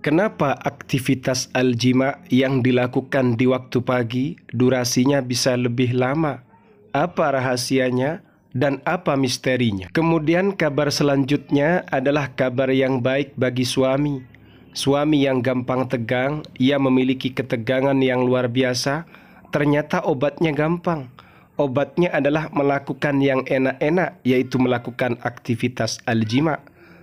Kenapa aktivitas aljima yang dilakukan di waktu pagi durasinya bisa lebih lama? Apa rahasianya dan apa misterinya? Kemudian kabar selanjutnya adalah kabar yang baik bagi suami. Suami yang gampang tegang, ia memiliki ketegangan yang luar biasa. Ternyata obatnya gampang. Obatnya adalah melakukan yang enak-enak, yaitu melakukan aktivitas aljima.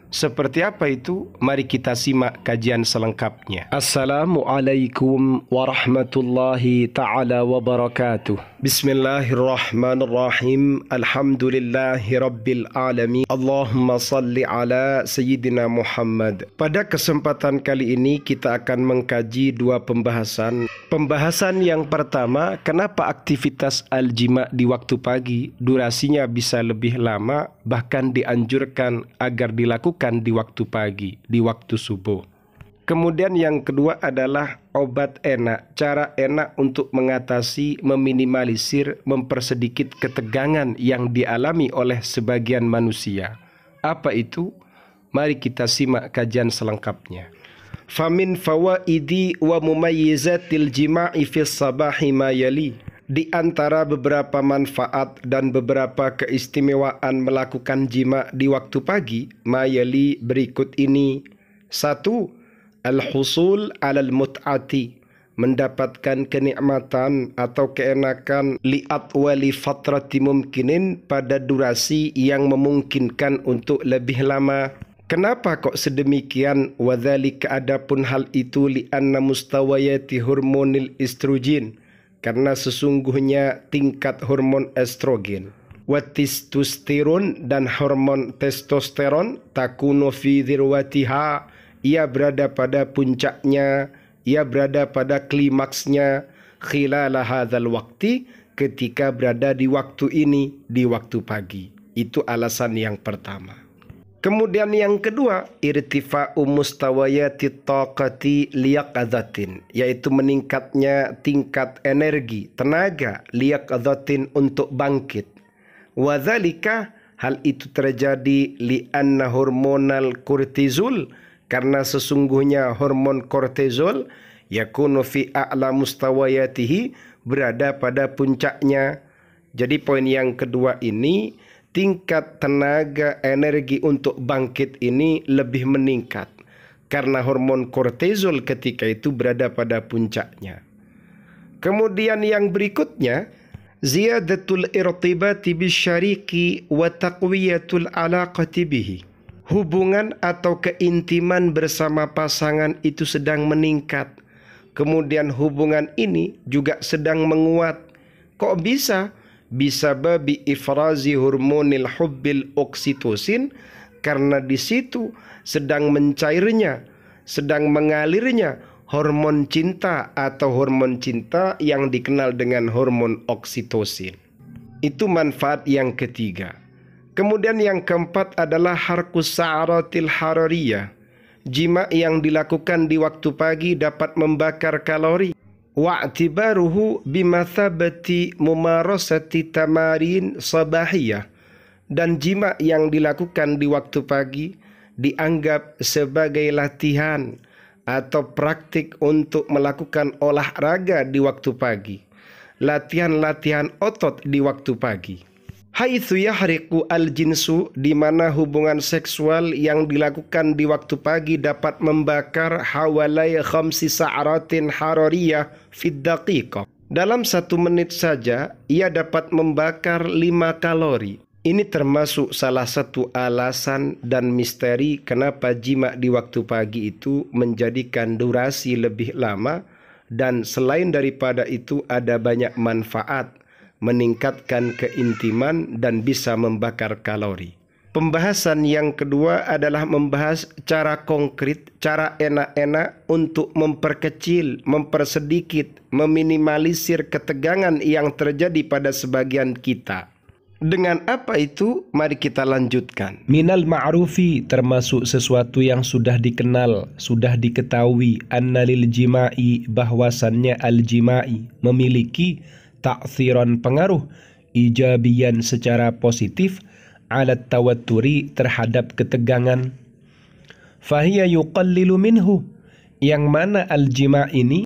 Seperti apa itu? Mari kita simak kajian selengkapnya. Assalamualaikum warahmatullahi taala wabarakatuh. Bismillahirrahmanirrahim. Alhamdulillahi alamin. Allahumma salli ala sayyidina Muhammad. Pada kesempatan kali ini kita akan mengkaji dua pembahasan. Pembahasan yang pertama, kenapa aktivitas aljima di waktu pagi durasinya bisa lebih lama bahkan dianjurkan agar dilakukan dilakukan di waktu pagi, di waktu subuh. Kemudian yang kedua adalah obat enak, cara enak untuk mengatasi, meminimalisir, mempersedikit ketegangan yang dialami oleh sebagian manusia. Apa itu? Mari kita simak kajian selengkapnya. Famin fawaidi wa mumayyizatil jima'i fis sabahi ma yali. Di antara beberapa manfaat dan beberapa keistimewaan melakukan jima di waktu pagi, mayali berikut ini. Satu, al-husul alal mut'ati, mendapatkan kenikmatan atau keenakan liat wali fatrati mumkinin pada durasi yang memungkinkan untuk lebih lama. Kenapa kok sedemikian? Wadhalika adapun hal itu lianna mustawayati hormonil estrogen karena sesungguhnya tingkat hormon estrogen testosteron dan hormon testosteron takunu fi dzirwatiha ia berada pada puncaknya ia berada pada klimaksnya khilala hadzal waqti ketika berada di waktu ini di waktu pagi. Itu alasan yang pertama Kemudian yang kedua, irtifa'u mustawayati taqati liyaqadhatin, yaitu meningkatnya tingkat energi, tenaga liyaqadhatin untuk bangkit. Wadzalika hal itu terjadi lianna hormonal kortizol karena sesungguhnya hormon kortizol yakunu fi a'la mustawayatihi berada pada puncaknya. Jadi poin yang kedua ini tingkat tenaga energi untuk bangkit ini lebih meningkat karena hormon kortizol ketika itu berada pada puncaknya. Kemudian yang berikutnya ziyadatul irtibati bisyariki wa taqwiyatul alaqati bihi. Hubungan atau keintiman bersama pasangan itu sedang meningkat. Kemudian hubungan ini juga sedang menguat. Kok bisa? Bisababi ifrazi hormonil hubbil oksitosin karena di situ sedang mencairnya, sedang mengalirnya hormon cinta atau hormon cinta yang dikenal dengan hormon oksitosin. Itu manfaat yang ketiga. Kemudian yang keempat adalah harkus sa'aratil harariyah. Jima yang dilakukan di waktu pagi dapat membakar kalori wa'tibaruhu bimathabati mumarasati tamarin sabahiyah. Dan jima yang dilakukan di waktu pagi dianggap sebagai latihan atau praktik untuk melakukan olahraga di waktu pagi. Latihan-latihan otot di waktu pagi haitsu yahriqu al-jinsu di mana hubungan seksual yang dilakukan di waktu pagi dapat membakar hawalai khamsi sa'ratin harariyah fid daqiqah. Dalam satu menit saja, ia dapat membakar lima kalori. Ini termasuk salah satu alasan dan misteri kenapa jima di waktu pagi itu menjadikan durasi lebih lama dan selain daripada itu ada banyak manfaat meningkatkan keintiman dan bisa membakar kalori. Pembahasan yang kedua adalah membahas cara konkret, cara enak-enak untuk memperkecil, mempersedikit, meminimalisir ketegangan yang terjadi pada sebagian kita. Dengan apa itu? Mari kita lanjutkan. Minal ma'rufi termasuk sesuatu yang sudah dikenal, sudah diketahui annalil jima'i bahwasannya al-jima'i memiliki ta'thiran pengaruh ijabian secara positif alat tawatturi terhadap ketegangan. Fahiya yuqallilu minhu Yang mana al-jima' ini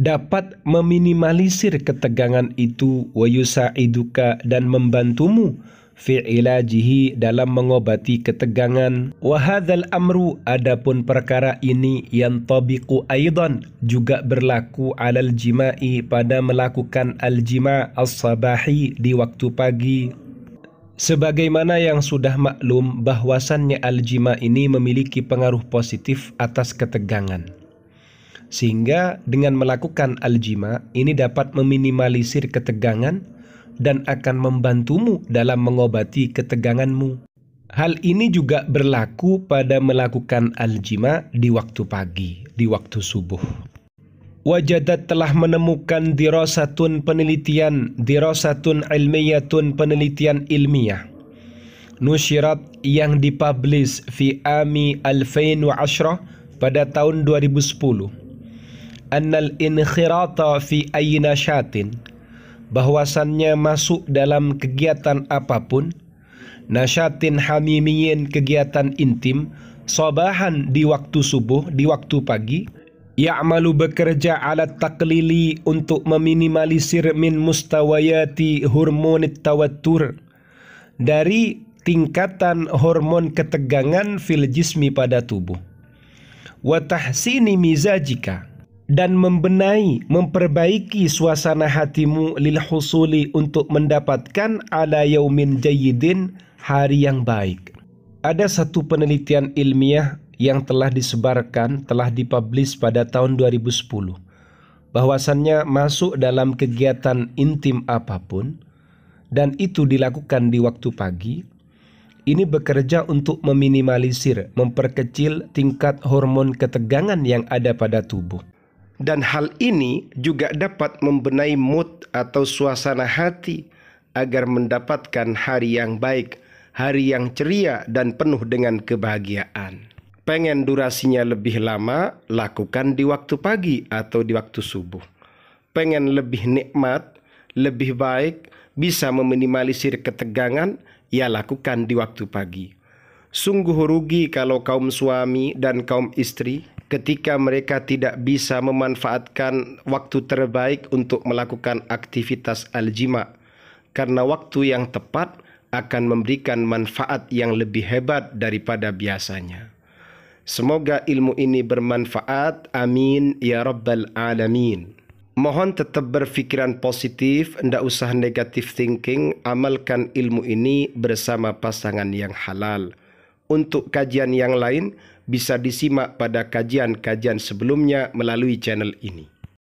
dapat meminimalisir ketegangan itu wa yusa'iduka dan membantumu fi ilajihi dalam mengobati ketegangan wa hadzal amru adapun perkara ini yang tabiqu aidan juga berlaku alal jima'i pada melakukan al jima' as-sabahi di waktu pagi Sebagaimana yang sudah maklum bahwasannya al-jima ini memiliki pengaruh positif atas ketegangan. Sehingga dengan melakukan al-jima ini dapat meminimalisir ketegangan dan akan membantumu dalam mengobati keteganganmu. Hal ini juga berlaku pada melakukan al-jima di waktu pagi, di waktu subuh. Wajadat telah menemukan dirasatun penelitian, dirasatun ilmiyatun penelitian ilmiah. Nusyirat yang dipublish fi ami 2010 pada tahun 2010. Annal inkhirata fi ayna syatin bahwasannya masuk dalam kegiatan apa pun nasyatin hamimiyin kegiatan intim sabahan di waktu subuh di waktu pagi ya'malu bekerja ala taklili untuk meminimalisir min mustawayati hormon tawattur dari tingkatan hormon ketegangan fil jismi pada tubuh. Wa tahsini mizajika dan membenahi, memperbaiki suasana hatimu lil husuli untuk mendapatkan ala yaumin jayyidin hari yang baik. Ada satu penelitian ilmiah yang telah disebarkan, telah dipublish pada tahun 2010 bahwasannya masuk dalam kegiatan intim apa pun dan itu dilakukan di waktu pagi ini bekerja untuk meminimalisir, memperkecil tingkat hormon ketegangan yang ada pada tubuh. Dan hal ini juga dapat membenahi mood atau suasana hati agar mendapatkan hari yang baik, hari yang ceria dan penuh dengan kebahagiaan. Pengen durasinya lebih lama, lakukan di waktu pagi atau di waktu subuh. Pengen lebih nikmat, lebih baik, bisa meminimalisir ketegangan, ya lakukan di waktu pagi. Sungguh rugi kalau kaum suami dan kaum istri ketika mereka tidak bisa memanfaatkan waktu terbaik untuk melakukan aktivitas al-jima karena waktu yang tepat akan memberikan manfaat yang lebih hebat daripada biasanya. Semoga ilmu ini bermanfaat. Amin ya rabbal alamin. Mohon tetap berfikiran positif, tidak usah negatif thinking, amalkan ilmu ini bersama pasangan yang halal. Untuk kajian yang lain, bisa disimak pada kajian-kajian sebelumnya melalui channel ini.